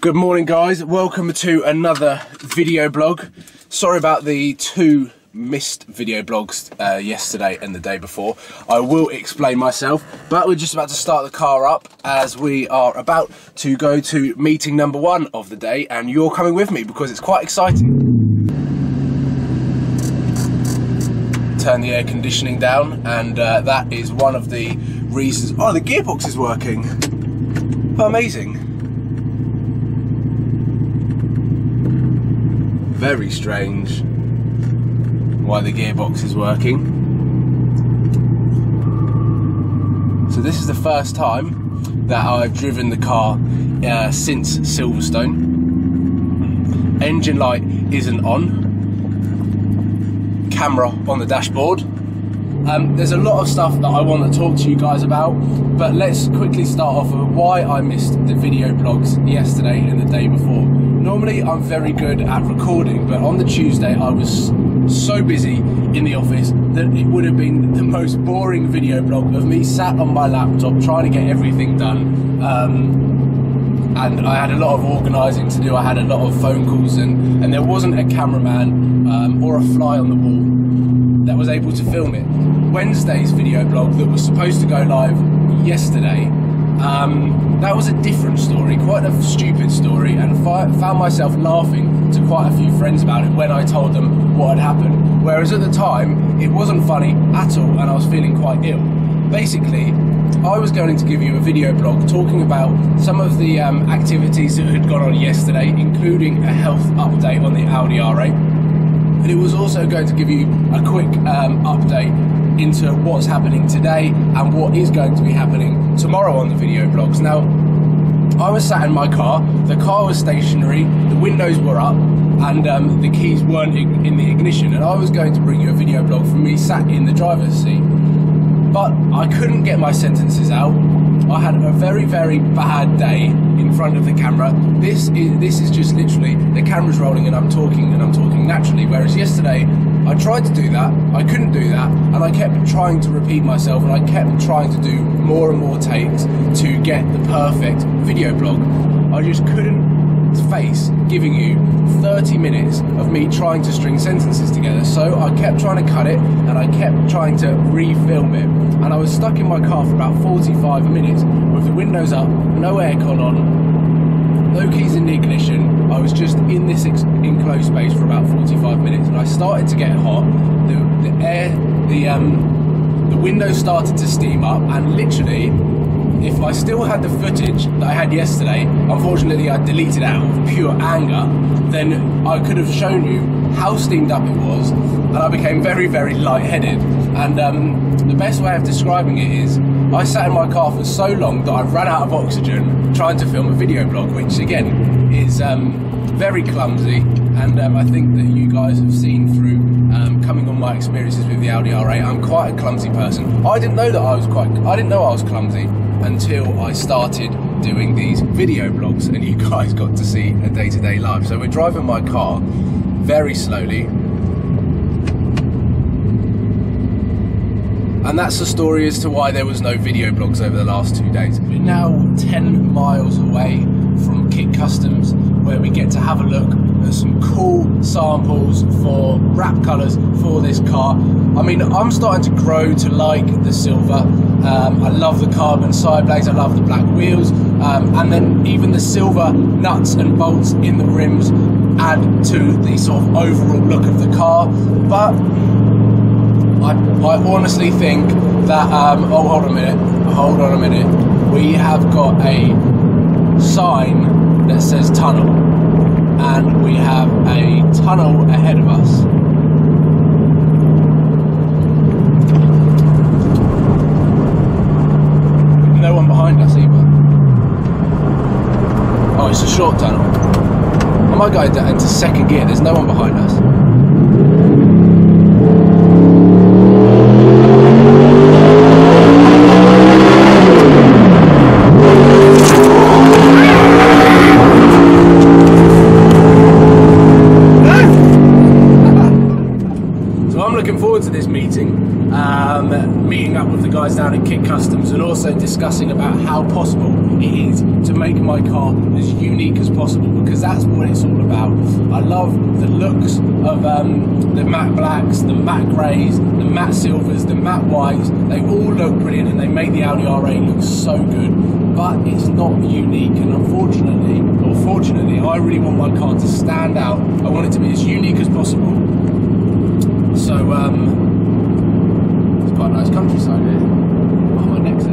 Good morning, guys. Welcome to another video blog. Sorry about the two missed video blogs uh, yesterday and the day before. I will explain myself, but we're just about to start the car up as we are about to go to meeting number one of the day, and you're coming with me because it's quite exciting. Turn the air conditioning down, and uh, that is one of the reasons. Oh, the gearbox is working. Amazing. Very strange why the gearbox is working. So this is the first time that I've driven the car uh, since Silverstone. Engine light isn't on. Camera on the dashboard. Um, there's a lot of stuff that I want to talk to you guys about, but let's quickly start off with why I missed the video blogs yesterday and the day before. Normally, I'm very good at recording, but on the Tuesday, I was so busy in the office that it would have been the most boring video blog of me sat on my laptop trying to get everything done. Um, and I had a lot of organising to do. I had a lot of phone calls, and, and there wasn't a cameraman um, or a fly on the wall that was able to film it. Wednesday's video blog that was supposed to go live yesterday, um, that was a different story, quite a stupid story, and found myself laughing to quite a few friends about it when I told them what had happened. Whereas at the time, it wasn't funny at all, and I was feeling quite ill. Basically, I was going to give you a video blog talking about some of the um, activities that had gone on yesterday, including a health update on the Audi R8 but it was also going to give you a quick um, update into what's happening today and what is going to be happening tomorrow on the video blogs. Now, I was sat in my car, the car was stationary, the windows were up, and um, the keys weren't in the ignition, and I was going to bring you a video blog from me sat in the driver's seat. But I couldn't get my sentences out. I had a very, very bad day in front of the camera. This is this is just literally the camera's rolling and I'm talking and I'm talking naturally. Whereas yesterday I tried to do that, I couldn't do that, and I kept trying to repeat myself and I kept trying to do more and more takes to get the perfect video blog. I just couldn't face giving you 30 minutes of me trying to string sentences together. So I kept trying to cut it and I kept trying to refilm it. And I was stuck in my car for about 45 minutes with the windows up, no aircon on, no keys in the ignition. I was just in this enclosed space for about 45 minutes and I started to get hot. The, the air, the, um, the windows started to steam up and literally if I still had the footage that I had yesterday, unfortunately I deleted out of pure anger, then I could have shown you how steamed up it was, and I became very, very lightheaded. And um, the best way of describing it is, I sat in my car for so long that I ran out of oxygen trying to film a video blog, which again is um, very clumsy. And um, I think that you guys have seen through um, coming on my experiences with the Audi R8, I'm quite a clumsy person. I didn't know that I was quite, I didn't know I was clumsy until I started doing these video blogs and you guys got to see a day-to-day life. So we're driving my car very slowly. And that's the story as to why there was no video blogs over the last two days. We're now 10 miles away from KIK Customs where we get to have a look at some cool samples for wrap colours for this car. I mean, I'm starting to grow to like the silver. Um, I love the carbon side blades, I love the black wheels, um, and then even the silver nuts and bolts in the rims add to the sort of overall look of the car. But I, I honestly think that, um, oh, hold on a minute, hold on a minute. We have got a sign that says tunnel, and we have a tunnel ahead of us. No one behind us either. Oh, it's a short tunnel. I might go into second gear, there's no one behind us. forward to this meeting um, meeting up with the guys down at KIK Customs and also discussing about how possible it is to make my car as unique as possible because that's what it's all about. I love the looks of um, the matte blacks, the matte greys, the matte silvers, the matte whites. They all look brilliant and they make the Audi R8 look so good. But it's not unique, and unfortunately, or fortunately, I really want my car to stand out. I want it to be as unique as possible. So, um, quite nice countryside here. Oh, my neck's.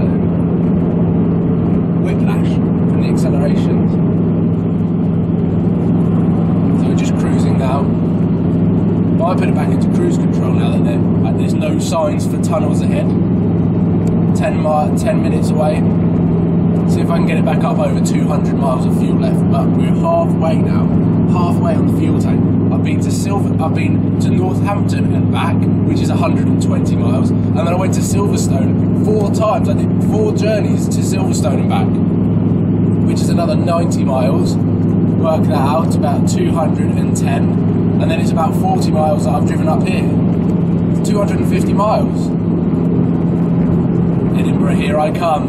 Whiplash from the accelerations. So we're just cruising now. But I put it back into cruise control now that there, like, there's no signs for tunnels ahead. 10, mi- 10 minutes away. See if I can get it back up over 200 miles of fuel left. But we're halfway now. Halfway on the fuel tank. I've been to Silver, I've been to Northampton and back, which is 120 miles, and then I went to Silverstone four times. I did four journeys to Silverstone and back, which is another 90 miles. Work that out, about 210, and then it's about 40 miles that I've driven up here. 250 miles. Edinburgh, here I come.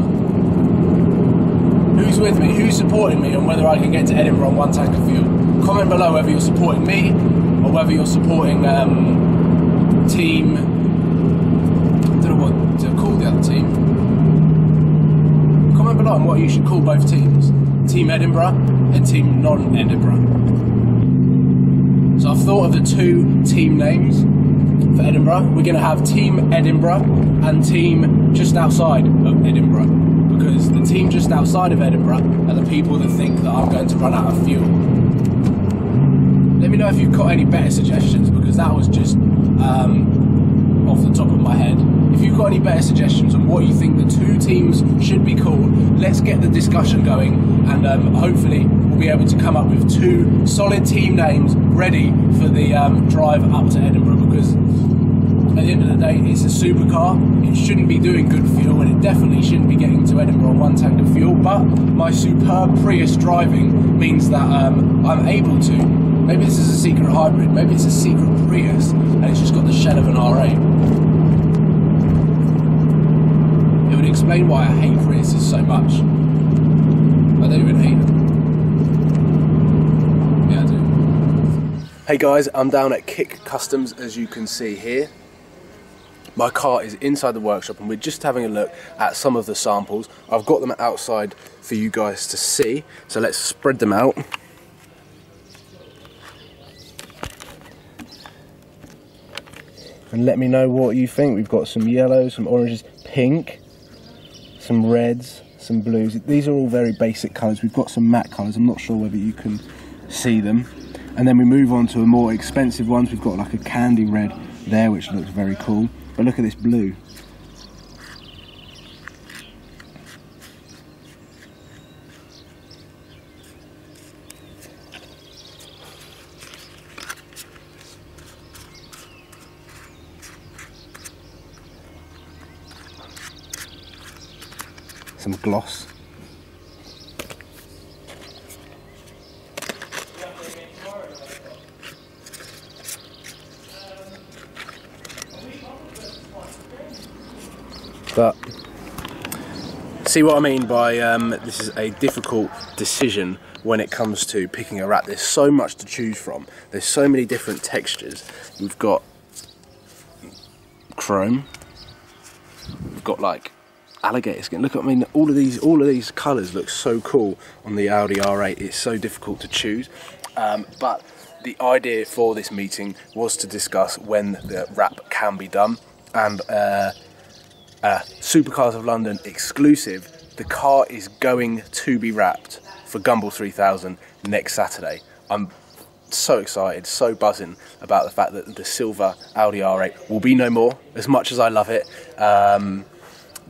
Who's with me? Who's supporting me? And whether I can get to Edinburgh on one tank of fuel? Comment below whether you're supporting me or whether you're supporting um, team. I don't know what to call the other team. Comment below on what you should call both teams: Team Edinburgh and Team Non-Edinburgh. So I've thought of the two team names for Edinburgh. We're going to have Team Edinburgh and Team just outside of Edinburgh because the team just outside of Edinburgh are the people that think that I'm going to run out of fuel. Let me know if you've got any better suggestions because that was just um, off the top of my head. If you've got any better suggestions on what you think the two teams should be called, let's get the discussion going and um, hopefully we'll be able to come up with two solid team names ready for the um, drive up to Edinburgh because at the end of the day, it's a supercar. It shouldn't be doing good fuel, and it definitely shouldn't be getting to Edinburgh on one tank of fuel. But my superb Prius driving means that um, I'm able to. Maybe this is a secret hybrid. Maybe it's a secret Prius, and it's just got the shell of an R8. It would explain why I hate Priuses so much. I don't even hate them. Yeah, I do. Hey guys, I'm down at KIK Customs as you can see here. My car is inside the workshop and we're just having a look at some of the samples. I've got them outside for you guys to see, so let's spread them out. And let me know what you think. We've got some yellows, some oranges, pink, some reds, some blues. These are all very basic colours. We've got some matte colours. I'm not sure whether you can see them. And then we move on to a more expensive ones. We've got like a candy red there, which looks very cool. But look at this blue. Some gloss. But see what I mean by um, this is a difficult decision when it comes to picking a wrap. There's so much to choose from. There's so many different textures. We've got chrome. We've got like alligator skin. Look, I mean, all of these, all of these colours look so cool on the Audi R8. It's so difficult to choose, um, but the idea for this meeting was to discuss when the wrap can be done and. Uh, uh, Supercars of London exclusive. The car is going to be wrapped for Gumball 3000 next Saturday. I'm so excited, so buzzing about the fact that the silver Audi R8 will be no more. As much as I love it, um,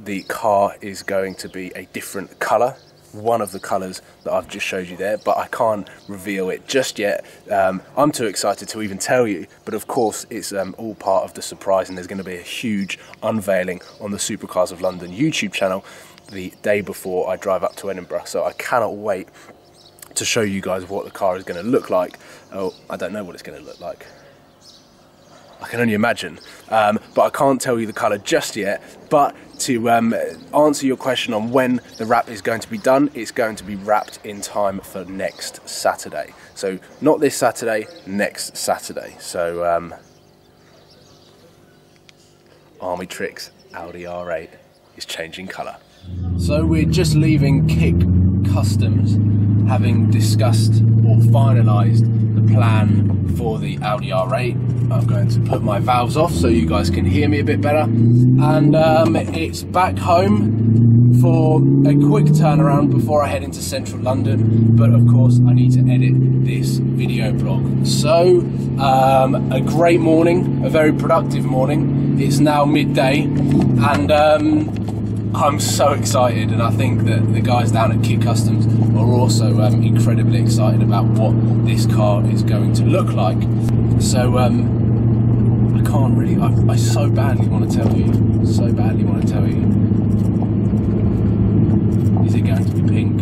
the car is going to be a different colour. One of the colours that I've just showed you there, but I can't reveal it just yet. Um, I'm too excited to even tell you, but of course, it's um, all part of the surprise, and there's going to be a huge unveiling on the Supercars of London YouTube channel the day before I drive up to Edinburgh. So I cannot wait to show you guys what the car is going to look like. Oh, I don't know what it's going to look like. I can only imagine. Um, but I can't tell you the colour just yet. But to um, answer your question on when the wrap is going to be done, it's going to be wrapped in time for next Saturday. So not this Saturday, next Saturday. So um, Armytrix Audi R8 is changing colour. So we're just leaving KIK Customs, having discussed or finalised plan for the Audi R8. I'm going to put my valves off so you guys can hear me a bit better. And um, it's back home for a quick turnaround before I head into central London. But of course, I need to edit this video blog. So, um, a great morning, a very productive morning. It's now midday, and um, I'm so excited, and I think that the guys down at KIK Customs are also um, incredibly excited about what this car is going to look like. So um, I can't really. I, I so badly want to tell you. So badly want to tell you. Is it going to be pink?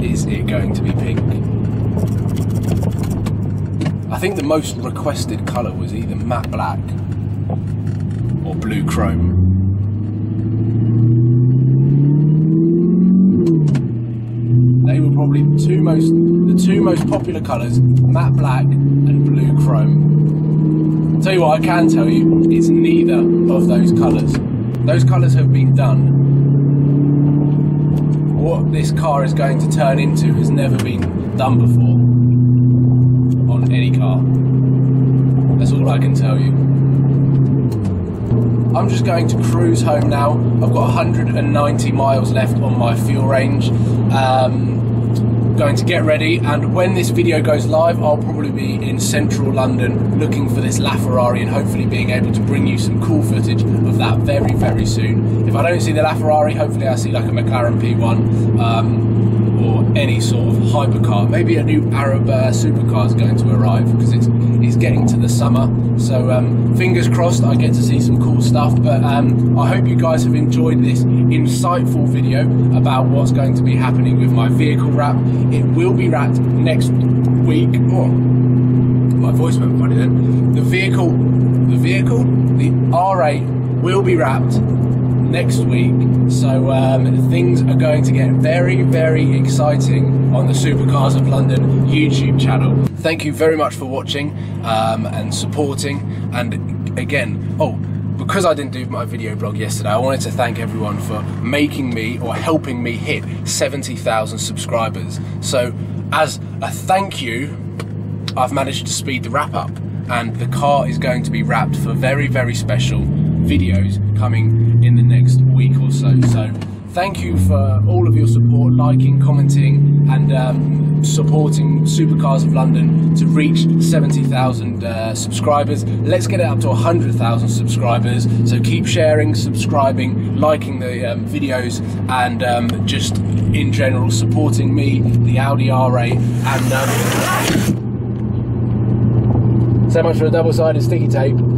Is it going to be pink? I think the most requested colour was either matte black or blue chrome. Most the two most popular colours, matte black and blue chrome. Tell you what I can tell you, it's neither of those colours. Those colours have been done. What this car is going to turn into has never been done before on any car. That's all I can tell you. I'm just going to cruise home now. I've got 190 miles left on my fuel range. Um, going to get ready, and when this video goes live, I'll probably be in central London looking for this LaFerrari and hopefully being able to bring you some cool footage of that very, very soon. If I don't see the LaFerrari, hopefully I see like a McLaren P1. Um, or any sort of hypercar. Maybe a new Arab uh, supercar is going to arrive because it's it's getting to the summer. So um, fingers crossed, I get to see some cool stuff. But um, I hope you guys have enjoyed this insightful video about what's going to be happening with my vehicle wrap. It will be wrapped next week. Oh, my voice went funny then. The vehicle, the vehicle, the R8 will be wrapped next week. So um, things are going to get very, very exciting on the Supercars of London YouTube channel. Thank you very much for watching um, and supporting. And again, oh, because I didn't do my video blog yesterday, I wanted to thank everyone for making me or helping me hit 70,000 subscribers. So as a thank you, I've managed to speed the wrap up and the car is going to be wrapped for very, very special videos coming in the next week or so. So thank you for all of your support, liking, commenting, and um, supporting Supercars of London to reach 70,000 uh, subscribers. Let's get it up to 100,000 subscribers. So keep sharing, subscribing, liking the um, videos, and um, just in general supporting me, the Audi R8, and. Um, so much for a double-sided sticky tape.